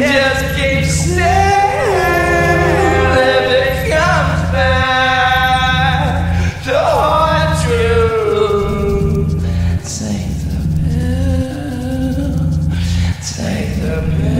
just keeps staring if it comes back to haunt you. Take the pill, take the pill.